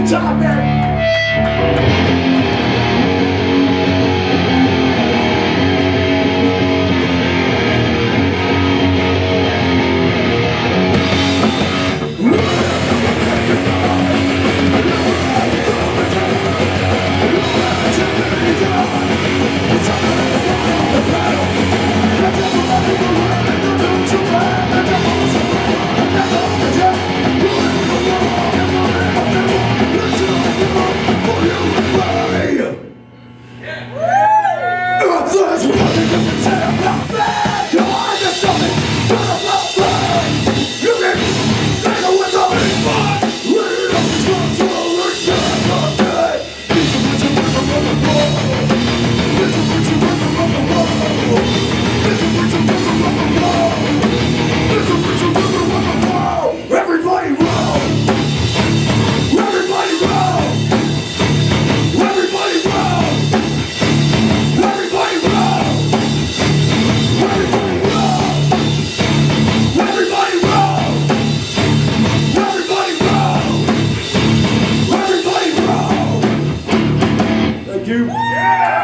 time, man. That's what I yeah!